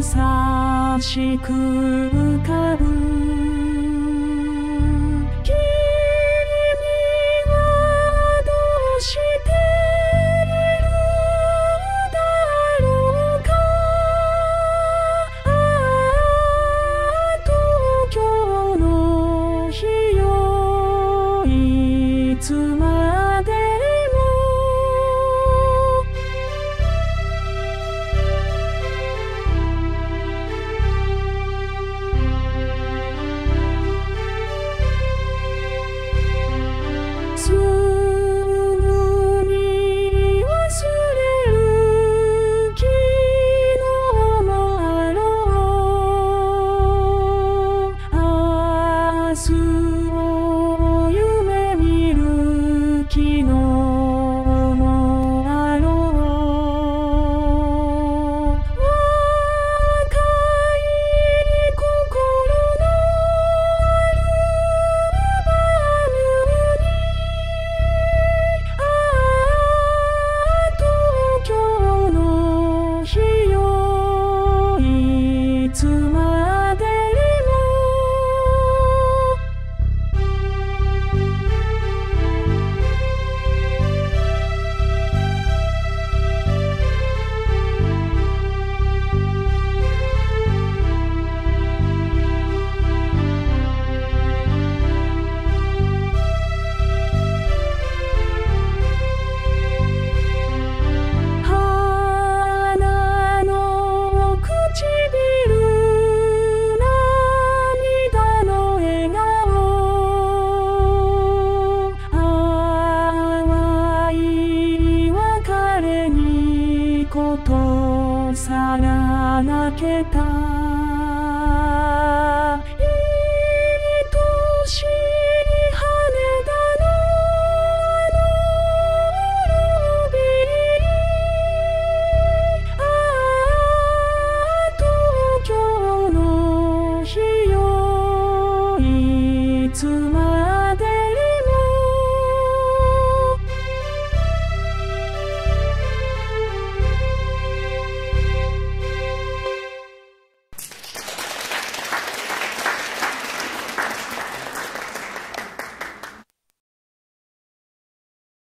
優しく浮かぶとさらなけた。いとのあの滅びあ東京の日よ。いつまで